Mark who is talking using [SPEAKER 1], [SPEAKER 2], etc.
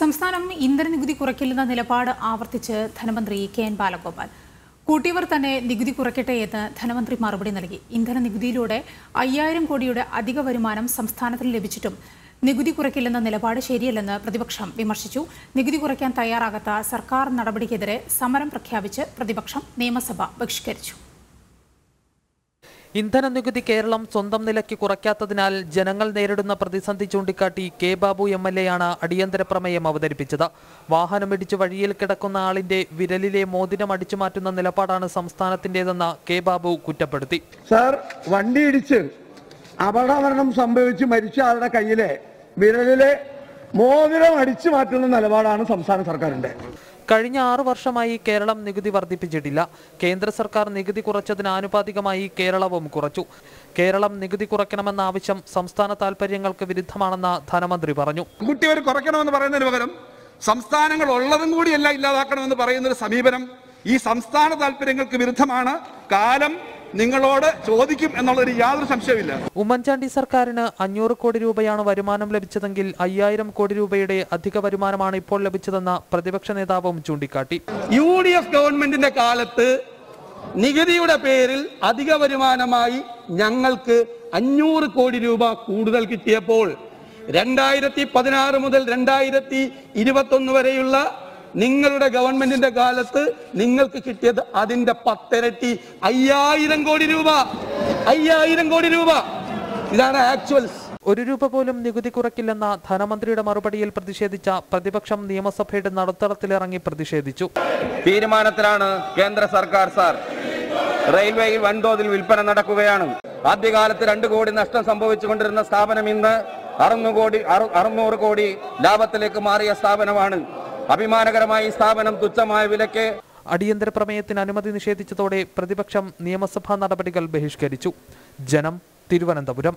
[SPEAKER 1] സംസ്ഥാനം ഇന്ധന നികുതി കുറയ്ക്കില്ലെന്ന നിലപാട് ആവർത്തിച്ച് ധനമന്ത്രി കെ എൻ ബാലഗോപാൽ. കൂട്ടിയവർ തന്നെ നികുതി കുറയ്ക്കട്ടെ എന്ന് ധനമന്ത്രി മറുപടി നൽകി. ഇന്ധന നികുതിയിലൂടെ അയ്യായിരം കോടിയുടെ അധിക വരുമാനം സംസ്ഥാനത്തിന് ലഭിച്ചിട്ടും നികുതി കുറയ്ക്കില്ലെന്ന നിലപാട് ശരിയല്ലെന്ന് പ്രതിപക്ഷം വിമർശിച്ചു. നികുതി കുറയ്ക്കാൻ തയ്യാറാകാത്ത സർക്കാർ നടപടിക്കെതിരെ സമരം പ്രഖ്യാപിച്ച് പ്രതിപക്ഷം നിയമസഭ ബഹിഷ്കരിച്ചു.
[SPEAKER 2] ഇന്ധന നികുതി കേരളം സ്വന്തം നിലയ്ക്ക് കുറയ്ക്കാത്തതിനാൽ ജനങ്ങൾ നേരിടുന്ന പ്രതിസന്ധി ചൂണ്ടിക്കാട്ടി കെ ബാബു എം എൽ എയാണ് അടിയന്തര പ്രമേയം അവതരിപ്പിച്ചത്. വാഹനമിടിച്ച് വഴിയിൽ കിടക്കുന്ന ആളിന്റെ വിരലിലെ മോതിരം അടിച്ചു മാറ്റുന്ന നിലപാടാണ് സംസ്ഥാനത്തിന്റേതെന്ന് കെ ബാബു കുറ്റപ്പെടുത്തി.
[SPEAKER 3] സർ വണ്ടി ഇടിച്ച് അപകടമരണം സംഭവിച്ച് മരിച്ച ആളുടെ കയ്യിലെ വിരലിലെ മോതിരം അടിച്ചു മാറ്റുന്ന നിലപാടാണ് സംസ്ഥാന സർക്കാരിന്റെ.
[SPEAKER 2] കഴിഞ്ഞ ആറു വർഷമായി കേരളം നികുതി വർദ്ധിപ്പിച്ചിട്ടില്ല. കേന്ദ്ര സർക്കാർ നികുതി കുറച്ചതിന് ആനുപാതികമായി കേരളവും കുറച്ചു. കേരളം നികുതി കുറയ്ക്കണമെന്ന ആവശ്യം സംസ്ഥാന താൽപര്യങ്ങൾക്ക് വിരുദ്ധമാണെന്ന് ധനമന്ത്രി പറഞ്ഞു.
[SPEAKER 4] കുട്ടിയവർ കുറയ്ക്കണമെന്ന് പറയുന്നതിന് പകരം സംസ്ഥാനങ്ങൾ ഉള്ളതും കൂടിയല്ല ഇല്ലാതാക്കണമെന്ന് പറയുന്ന ഒരു സമീപനം ഈ സംസ്ഥാന താല്പര്യങ്ങൾക്ക് വിരുദ്ധമാണ്. കാലം നിങ്ങളോട് ചോദിക്കും എന്നുള്ളൊരു യാതൊരു സംശയമില്ല
[SPEAKER 2] ഉമ്മൻചാണ്ടി സർക്കാരിന് അഞ്ഞൂറ് കോടി രൂപയാണ് വരുമാനം ലഭിച്ചതെങ്കിൽ അയ്യായിരം കോടി രൂപയുടെ അധിക വരുമാനമാണ് ഇപ്പോൾ ലഭിച്ചതെന്ന പ്രതിപക്ഷ നേതാവും ചൂണ്ടിക്കാട്ടി.
[SPEAKER 5] യു ഡി എഫ് ഗവൺമെന്റിന്റെ കാലത്ത് നികുതിയുടെ പേരിൽ അധിക വരുമാനമായി ഞങ്ങൾക്ക് അഞ്ഞൂറ് കോടി രൂപ കൂടുതൽ കിട്ടിയപ്പോൾ രണ്ടായിരത്തി പതിനാറ് മുതൽ രണ്ടായിരത്തി ഇരുപത്തൊന്ന് വരെയുള്ള നിങ്ങളുടെ ഗവൺമെന്റിന്റെ കാലത്ത് നിങ്ങൾക്ക് കിട്ടിയത് അതിന്റെ പത്തിരട്ടി അയ്യായിരം കോടി രൂപ. അയ്യായിരം കോടി രൂപ. ഇതാണ് ആക്ച്വൽസ്
[SPEAKER 2] ഒരു രൂപ പോലും നികുതി കുറയ്ക്കില്ലെന്ന ധനമന്ത്രിയുടെ മറുപടിയിൽ പ്രതിഷേധിച്ച പ്രതിപക്ഷം നിയമസഭയുടെ നടുത്തളത്തിലിറങ്ങി പ്രതിഷേധിച്ചു.
[SPEAKER 6] തീരുമാനത്തിലാണ് കേന്ദ്ര സർക്കാർ സാർ. റെയിൽവേയിൽ വൻതോതിൽ വിൽപ്പന നടക്കുകയാണ്. ആദ്യകാലത്ത് രണ്ട് കോടി നഷ്ടം സംഭവിച്ചുകൊണ്ടിരുന്ന സ്ഥാപനം ഇന്ന് അറുന്നൂറ് കോടി അറുന്നൂറ് കോടി ലാഭത്തിലേക്ക് മാറിയ സ്ഥാപനമാണ്. അഭിമാനകരമായി സ്ഥാപനം തുച്ഛമായ വിലക്ക്
[SPEAKER 2] അടിയന്തര പ്രമേയത്തിന് അനുമതി നിഷേധിച്ചതോടെ പ്രതിപക്ഷം നിയമസഭാ നടപടികൾ ബഹിഷ്കരിച്ചു. ജനം തിരുവനന്തപുരം.